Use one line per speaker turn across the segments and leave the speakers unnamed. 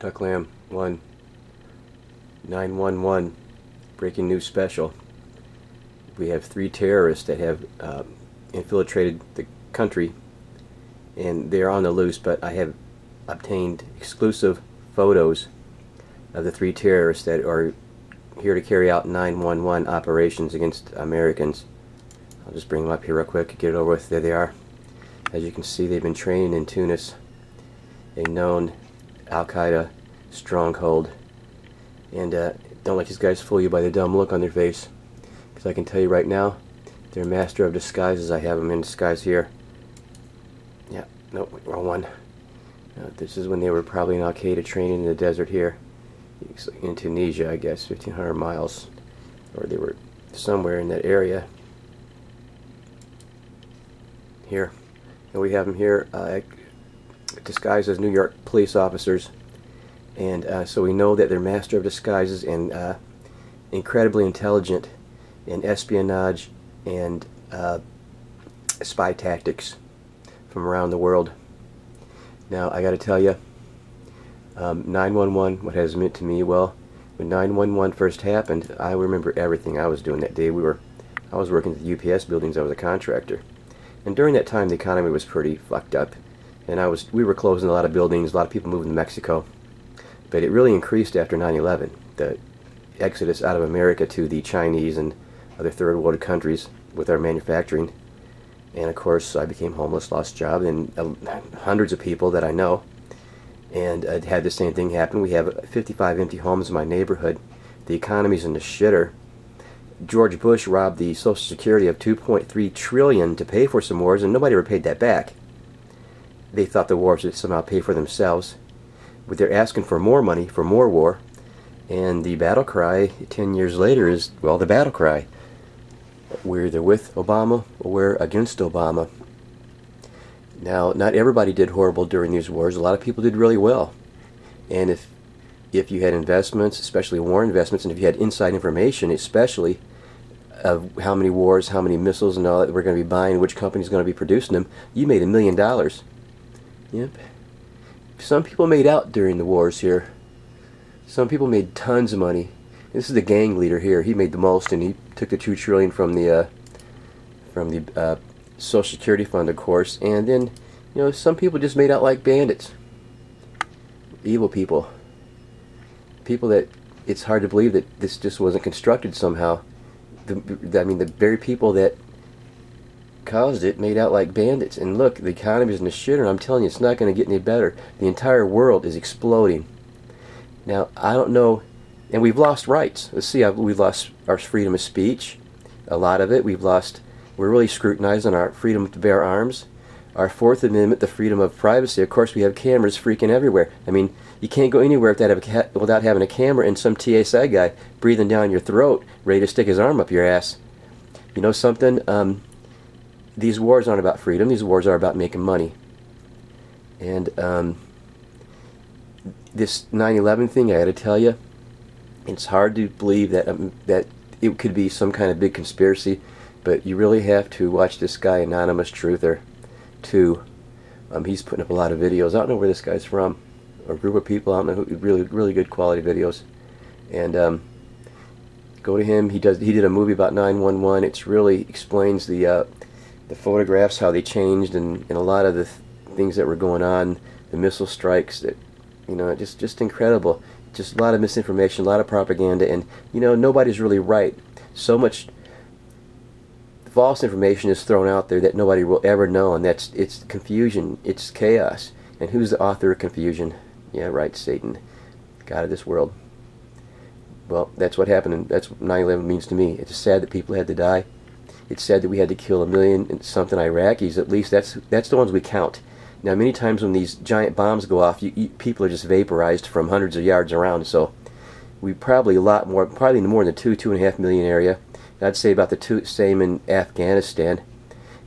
Duck Lamb 1 911 breaking news special. We have three terrorists that have uh, infiltrated the country and they're on the loose, but I have obtained exclusive photos of the three terrorists that are here to carry out 911 operations against Americans. I'll just bring them up here real quick, get it over with. There they are. As you can see, they've been training in Tunis, a known Al-Qaeda stronghold. And uh, don't let these guys fool you by the dumb look on their face. Because I can tell you right now, they're master of disguises. I have them in disguise here. Yeah, nope, wrong one. Uh, this is when they were probably in Al-Qaeda training in the desert here. In Tunisia, I guess, 1,500 miles. Or they were somewhere in that area. Here. And we have them here uh, disguised as New York police officers. And uh, so we know that they're master of disguises and uh, incredibly intelligent in espionage and uh, spy tactics from around the world. Now, I got to tell you, um, 911, what has meant to me, well, when 911 first happened, I remember everything I was doing that day. We were, I was working at the UPS buildings. I was a contractor. And during that time, the economy was pretty fucked up. And I was, we were closing a lot of buildings, a lot of people moving to Mexico. But it really increased after 9-11, the exodus out of America to the Chinese and other third world countries with our manufacturing. And of course, I became homeless, lost job, and uh, hundreds of people that I know. And uh, had the same thing happen. We have 55 empty homes in my neighborhood. The economy's in the shitter. George Bush robbed the Social Security of 2.3 trillion to pay for some wars, and nobody ever paid that back. They thought the wars would somehow pay for themselves. But they're asking for more money for more war, and the battle cry 10 years later is, well, the battle cry. We're either with Obama or we're against Obama. Now, not everybody did horrible during these wars. A lot of people did really well. And if if you had investments, especially war investments, and if you had inside information, especially of how many wars, how many missiles and all that we're going to be buying, which company's going to be producing them, you made a million dollars. Yep. Some people made out during the wars here. Some people made tons of money. This is the gang leader here. He made the most, and he took the two trillion from the uh, from the uh, Social Security fund, of course. And then, you know, some people just made out like bandits, evil people people that it's hard to believe that this just wasn't constructed somehow. The, I mean, the very people that caused it made out like bandits. And look, the economy's in the shitter. And I'm telling you, it's not going to get any better. The entire world is exploding. Now, I don't know, and we've lost rights. Let's see, we've lost our freedom of speech, a lot of it. We've lost, we're really scrutinized on our freedom to bear arms. Our Fourth Amendment, the freedom of privacy. Of course, we have cameras freaking everywhere. I mean, you can't go anywhere without, without having a camera and some TSA guy breathing down your throat, ready to stick his arm up your ass. You know something? Um, these wars aren't about freedom. These wars are about making money. And um, this 9/11 thing, I got to tell you, it's hard to believe that um, that it could be some kind of big conspiracy, but you really have to watch this guy, Anonymous Truther, too. Um, he's putting up a lot of videos. I don't know where this guy's from a group of people. I don't know who, really really good quality videos, and um, go to him. He does. He did a movie about 911. It's really explains the uh, the photographs, how they changed, and, and a lot of the th things that were going on, the missile strikes. That you know, just just incredible. Just a lot of misinformation, a lot of propaganda, and you know nobody's really right. So much false information is thrown out there that nobody will ever know, and that's it's confusion, it's chaos. And who's the author of confusion? Yeah, right, Satan, God of this world. Well, that's what happened, and that's what 9-11 means to me. It's sad that people had to die. It's said that we had to kill a million and something Iraqis. At least that's that's the ones we count. Now, many times when these giant bombs go off, you, you, people are just vaporized from hundreds of yards around. So we probably a lot more, probably more than two, two and a half million area. I'd say about the two, same in Afghanistan,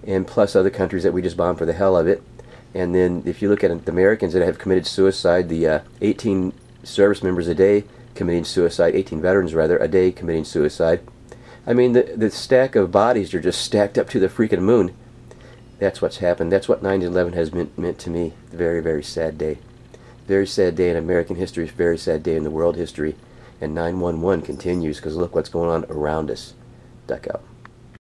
and plus other countries that we just bombed for the hell of it. And then if you look at the Americans that have committed suicide, the uh, 18 service members a day committing suicide, 18 veterans rather, a day committing suicide. I mean, the, the stack of bodies are just stacked up to the freaking moon. That's what's happened. That's what 9-11 has meant, meant to me. Very, very sad day. Very sad day in American history, very sad day in the world history. And 911 continues because look what's going on around us. Duck out.